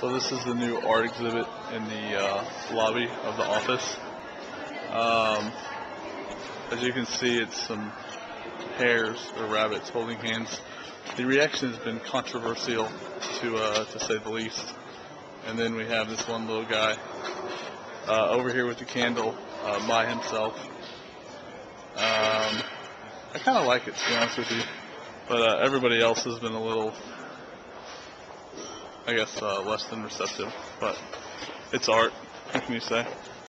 So this is the new art exhibit in the uh, lobby of the office. Um, as you can see, it's some hares or rabbits holding hands. The reaction has been controversial, to uh, to say the least. And then we have this one little guy uh, over here with the candle uh, by himself. Um, I kind of like it, to be honest with you. But uh, everybody else has been a little, I guess, uh, less than receptive. But it's art. What can you say?